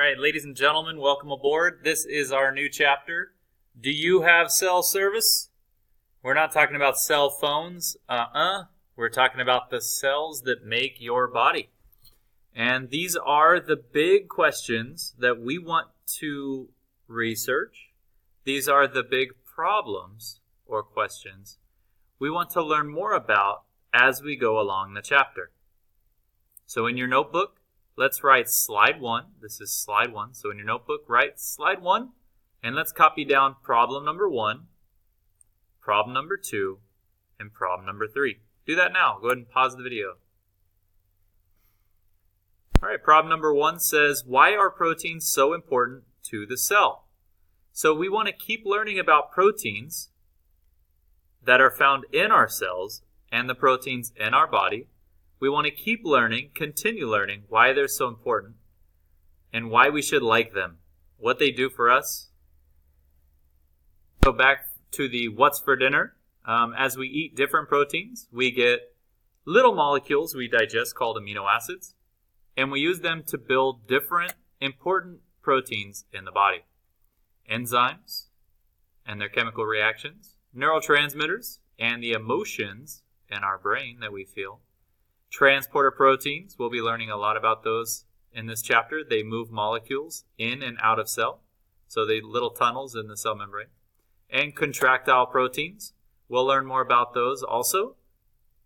right, ladies and gentlemen, welcome aboard. This is our new chapter. Do you have cell service? We're not talking about cell phones. Uh uh. We're talking about the cells that make your body. And these are the big questions that we want to research. These are the big problems or questions we want to learn more about as we go along the chapter. So in your notebook, let's write slide one. This is slide one. So in your notebook, write slide one, and let's copy down problem number one, problem number two, and problem number three. Do that now. Go ahead and pause the video. All right, problem number one says, why are proteins so important to the cell? So we want to keep learning about proteins that are found in our cells and the proteins in our body we want to keep learning, continue learning why they're so important and why we should like them, what they do for us. Go back to the what's for dinner. Um, as we eat different proteins, we get little molecules we digest called amino acids, and we use them to build different important proteins in the body. Enzymes and their chemical reactions, neurotransmitters, and the emotions in our brain that we feel Transporter proteins, we'll be learning a lot about those in this chapter. They move molecules in and out of cell, so they little tunnels in the cell membrane. And contractile proteins, we'll learn more about those also,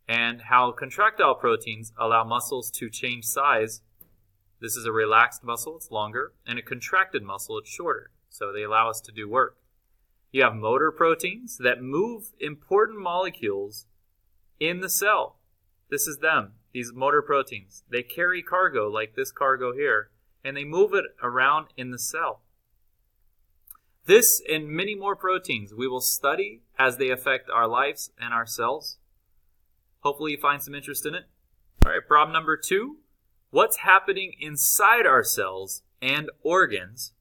and how contractile proteins allow muscles to change size. This is a relaxed muscle, it's longer, and a contracted muscle, it's shorter. So they allow us to do work. You have motor proteins that move important molecules in the cell. This is them, these motor proteins. They carry cargo like this cargo here, and they move it around in the cell. This and many more proteins we will study as they affect our lives and our cells. Hopefully, you find some interest in it. All right, problem number two what's happening inside our cells and organs?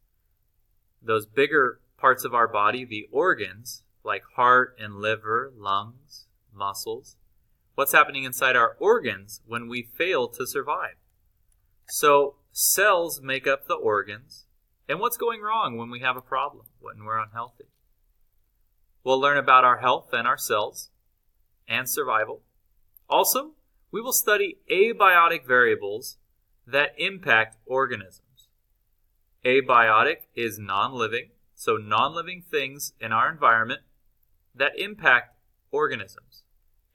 Those bigger parts of our body, the organs, like heart and liver, lungs, muscles what's happening inside our organs when we fail to survive. So, cells make up the organs, and what's going wrong when we have a problem, when we're unhealthy. We'll learn about our health and our cells and survival. Also, we will study abiotic variables that impact organisms. Abiotic is non living, so non living things in our environment that impact organisms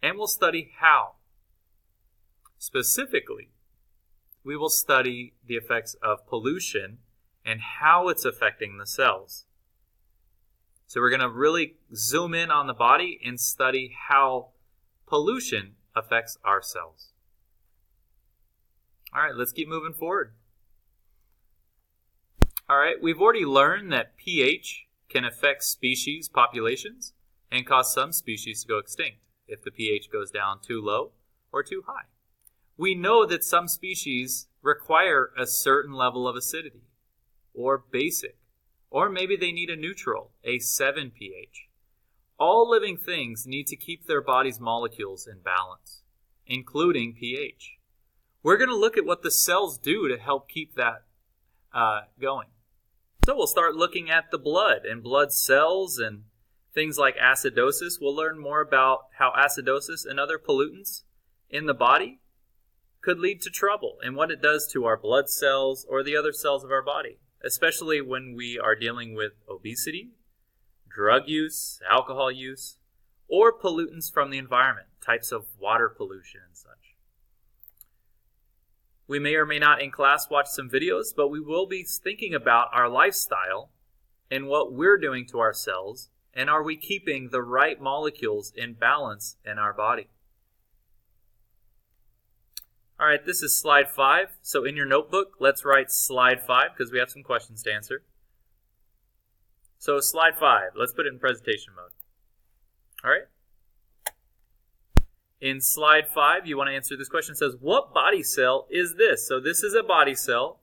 and we'll study how. Specifically, we will study the effects of pollution and how it's affecting the cells. So we're going to really zoom in on the body and study how pollution affects our cells. All right, let's keep moving forward. All right, we've already learned that pH can affect species populations and cause some species to go extinct if the pH goes down too low or too high. We know that some species require a certain level of acidity or basic, or maybe they need a neutral, a 7 pH. All living things need to keep their body's molecules in balance, including pH. We're going to look at what the cells do to help keep that uh, going. So we'll start looking at the blood and blood cells and things like acidosis. We'll learn more about how acidosis and other pollutants in the body could lead to trouble and what it does to our blood cells or the other cells of our body, especially when we are dealing with obesity, drug use, alcohol use, or pollutants from the environment, types of water pollution and such. We may or may not in class watch some videos, but we will be thinking about our lifestyle and what we're doing to ourselves and are we keeping the right molecules in balance in our body? All right, this is slide five. So in your notebook, let's write slide five because we have some questions to answer. So slide five, let's put it in presentation mode. All right. In slide five, you want to answer this question. It says, what body cell is this? So this is a body cell.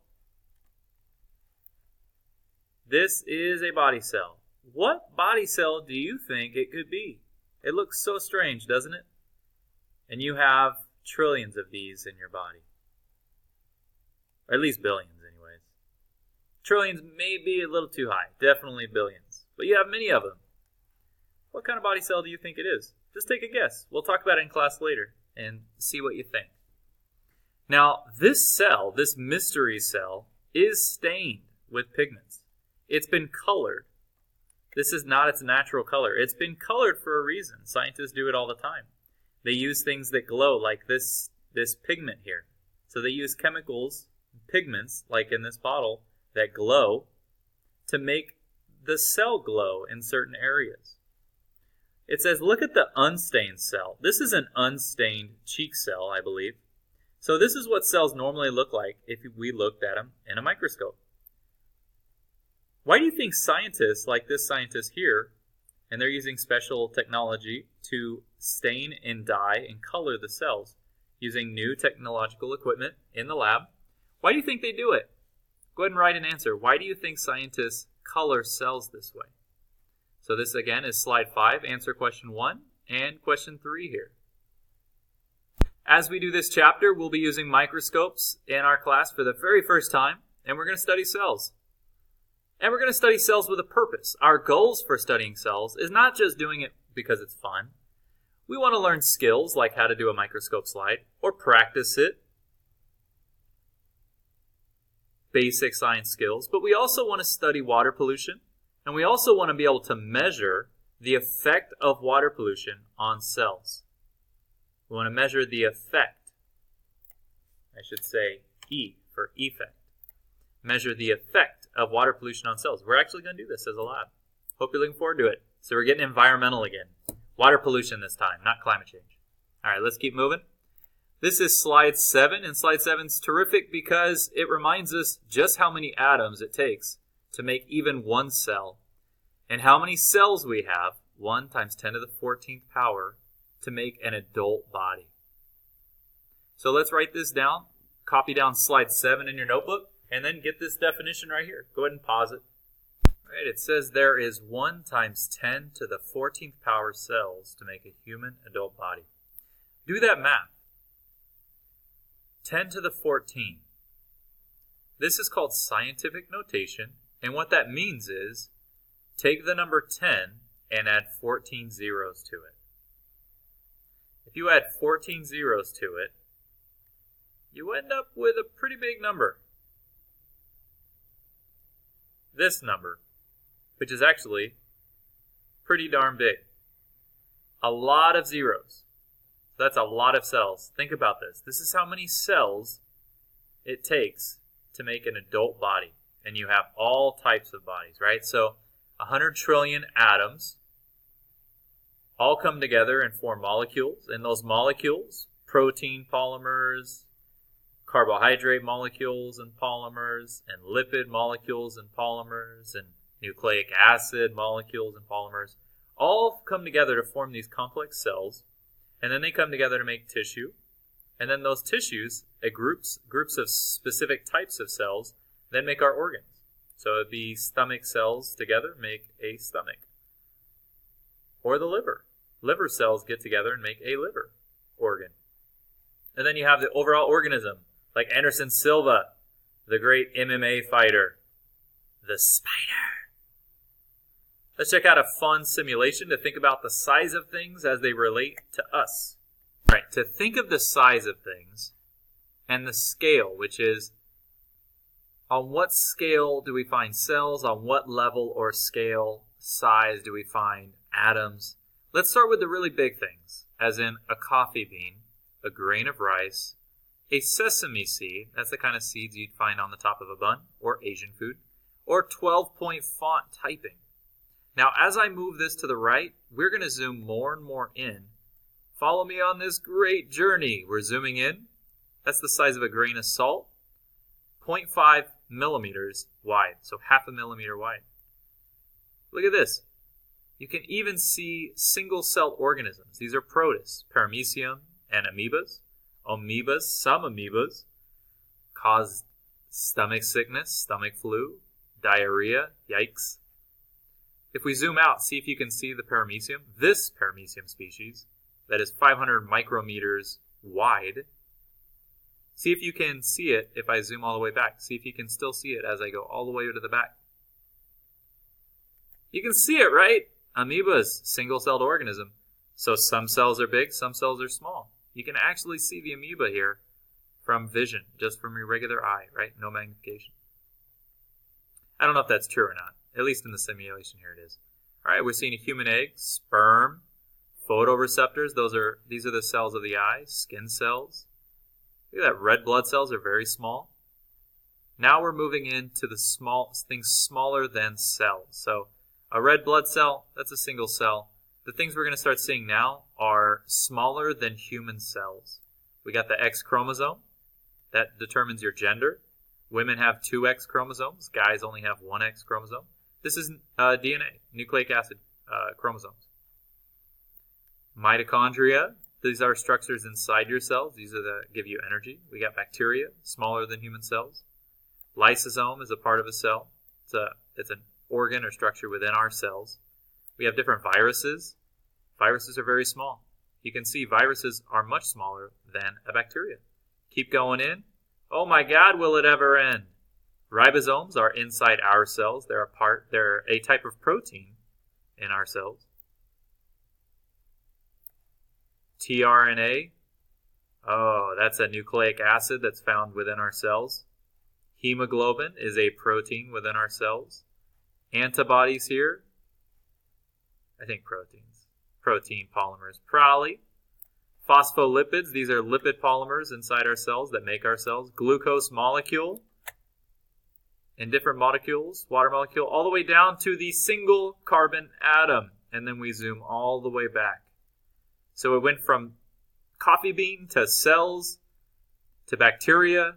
This is a body cell. What body cell do you think it could be? It looks so strange, doesn't it? And you have trillions of these in your body. Or at least billions, anyways. Trillions may be a little too high, definitely billions, but you have many of them. What kind of body cell do you think it is? Just take a guess. We'll talk about it in class later and see what you think. Now, this cell, this mystery cell, is stained with pigments. It's been colored. This is not its natural color. It's been colored for a reason. Scientists do it all the time. They use things that glow, like this this pigment here. So they use chemicals, pigments, like in this bottle, that glow to make the cell glow in certain areas. It says, look at the unstained cell. This is an unstained cheek cell, I believe. So this is what cells normally look like if we looked at them in a microscope. Why do you think scientists, like this scientist here, and they're using special technology to stain and dye and color the cells using new technological equipment in the lab, why do you think they do it? Go ahead and write an answer. Why do you think scientists color cells this way? So this again is slide 5, answer question 1 and question 3 here. As we do this chapter, we'll be using microscopes in our class for the very first time, and we're going to study cells. And we're going to study cells with a purpose. Our goals for studying cells is not just doing it because it's fun. We want to learn skills like how to do a microscope slide or practice it. Basic science skills. But we also want to study water pollution. And we also want to be able to measure the effect of water pollution on cells. We want to measure the effect. I should say E for effect. Measure the effect of water pollution on cells. We're actually going to do this as a lab. Hope you're looking forward to it. So we're getting environmental again. Water pollution this time, not climate change. All right, let's keep moving. This is slide 7, and slide 7 is terrific because it reminds us just how many atoms it takes to make even one cell, and how many cells we have, 1 times 10 to the 14th power, to make an adult body. So let's write this down. Copy down slide 7 in your notebook, and then get this definition right here. Go ahead and pause it. All right, it says there is 1 times 10 to the 14th power cells to make a human adult body. Do that math. 10 to the 14. This is called scientific notation, and what that means is take the number 10 and add 14 zeros to it. If you add 14 zeros to it, you end up with a pretty big number. This number, which is actually pretty darn big. A lot of zeros. So That's a lot of cells. Think about this. This is how many cells it takes to make an adult body. And you have all types of bodies, right? So 100 trillion atoms all come together and form molecules. And those molecules, protein polymers, carbohydrate molecules and polymers, and lipid molecules and polymers, and nucleic acid molecules and polymers, all come together to form these complex cells. And then they come together to make tissue. And then those tissues, a groups groups of specific types of cells, then make our organs. So it'd be stomach cells together make a stomach or the liver. Liver cells get together and make a liver organ. And then you have the overall organism, like Anderson Silva, the great MMA fighter, the spider. Let's check out a fun simulation to think about the size of things as they relate to us. All right, to think of the size of things and the scale, which is on what scale do we find cells? On what level or scale size do we find atoms. Let's start with the really big things, as in a coffee bean, a grain of rice, a sesame seed, that's the kind of seeds you'd find on the top of a bun, or Asian food, or 12 point font typing. Now, as I move this to the right, we're going to zoom more and more in. Follow me on this great journey. We're zooming in. That's the size of a grain of salt, 0.5 millimeters wide, so half a millimeter wide. Look at this. You can even see single cell organisms. These are protists, paramecium, and amoebas. Amoebas, some amoebas, cause stomach sickness, stomach flu, diarrhea, yikes. If we zoom out, see if you can see the paramecium. This paramecium species, that is 500 micrometers wide, See if you can see it if I zoom all the way back. See if you can still see it as I go all the way to the back. You can see it, right? Amoeba's single-celled organism. So some cells are big, some cells are small. You can actually see the amoeba here from vision, just from your regular eye, right? No magnification. I don't know if that's true or not. At least in the simulation here it is. All right, we're seeing a human egg, sperm, photoreceptors. Those are these are the cells of the eye, skin cells. Look at that. Red blood cells are very small. Now we're moving into the small things smaller than cells. So a red blood cell, that's a single cell. The things we're going to start seeing now are smaller than human cells. We got the X chromosome. That determines your gender. Women have two X chromosomes. Guys only have one X chromosome. This is uh, DNA, nucleic acid uh, chromosomes. Mitochondria. These are structures inside your cells. These are the give you energy. We got bacteria, smaller than human cells. Lysosome is a part of a cell. It's a it's an organ or structure within our cells. We have different viruses. Viruses are very small. You can see viruses are much smaller than a bacteria. Keep going in. Oh my God, will it ever end? Ribosomes are inside our cells. They're a part, they're a type of protein in our cells. tRNA, oh, that's a nucleic acid that's found within our cells. Hemoglobin is a protein within our cells. Antibodies here, I think proteins. Protein polymers, probably. Phospholipids, these are lipid polymers inside our cells that make our cells. Glucose molecule, and different molecules, water molecule, all the way down to the single carbon atom. And then we zoom all the way back. So it went from coffee bean to cells to bacteria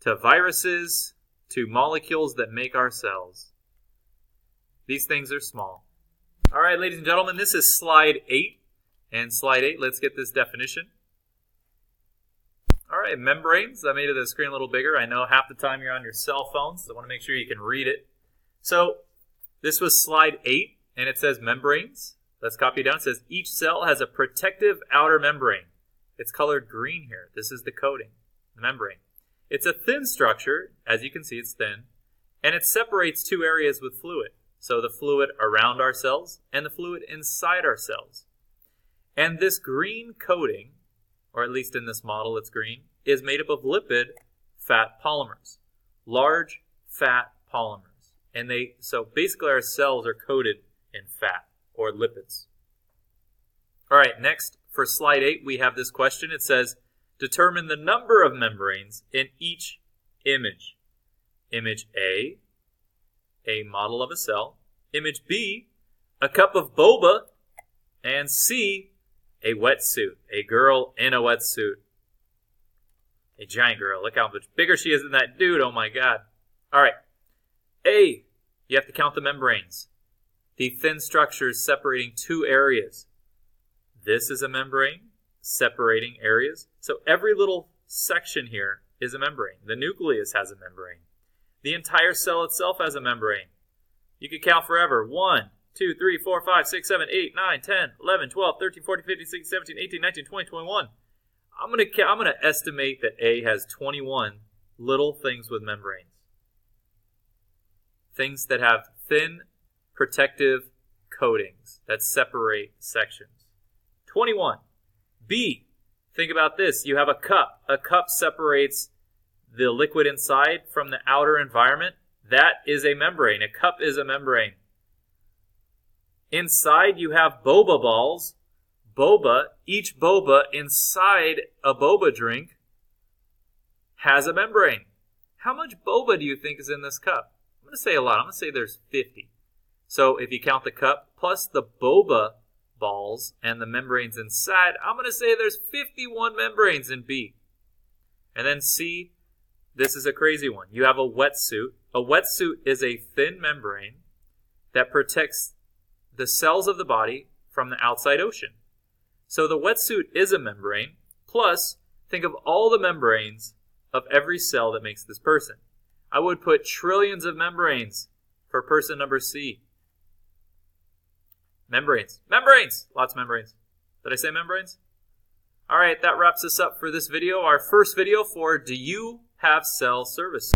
to viruses to molecules that make our cells. These things are small. All right, ladies and gentlemen, this is slide 8. And slide 8, let's get this definition. All right, membranes. I made the screen a little bigger. I know half the time you're on your cell phones, so I want to make sure you can read it. So this was slide 8, and it says membranes. Let's copy it down. It says each cell has a protective outer membrane. It's colored green here. This is the coating, the membrane. It's a thin structure. As you can see, it's thin. And it separates two areas with fluid. So the fluid around our cells and the fluid inside our cells. And this green coating or at least in this model it's green, is made up of lipid fat polymers. Large fat polymers. And they so basically our cells are coated in fat or lipids. All right, next for slide 8 we have this question. It says determine the number of membranes in each image. Image A, a model of a cell. Image B, a cup of boba. And C, a wetsuit. A girl in a wetsuit. A giant girl. Look how much bigger she is than that dude. Oh my god. Alright. A. You have to count the membranes. The thin structures separating two areas. This is a membrane separating areas. So every little section here is a membrane. The nucleus has a membrane. The entire cell itself has a membrane. You could count forever. One, 2, 3, 4, 5, 6, 7, 8, 9, 10, 11, 12, 13, 14, 15, 16, 17, 18, 19, 20, 21. I'm going to I'm going to estimate that A has 21 little things with membranes. Things that have thin protective coatings that separate sections. 21. B. Think about this. You have a cup. A cup separates the liquid inside from the outer environment. That is a membrane. A cup is a membrane. Inside you have boba balls. Boba, each boba inside a boba drink has a membrane. How much boba do you think is in this cup? I'm going to say a lot. I'm going to say there's 50. So if you count the cup plus the boba balls and the membranes inside, I'm going to say there's 51 membranes in B. And then C, this is a crazy one. You have a wetsuit. A wetsuit is a thin membrane that protects the cells of the body from the outside ocean. So the wetsuit is a membrane, plus think of all the membranes of every cell that makes this person. I would put trillions of membranes for person number C. Membranes. Membranes! Lots of membranes. Did I say membranes? All right, that wraps us up for this video. Our first video for Do You Have Cell Service?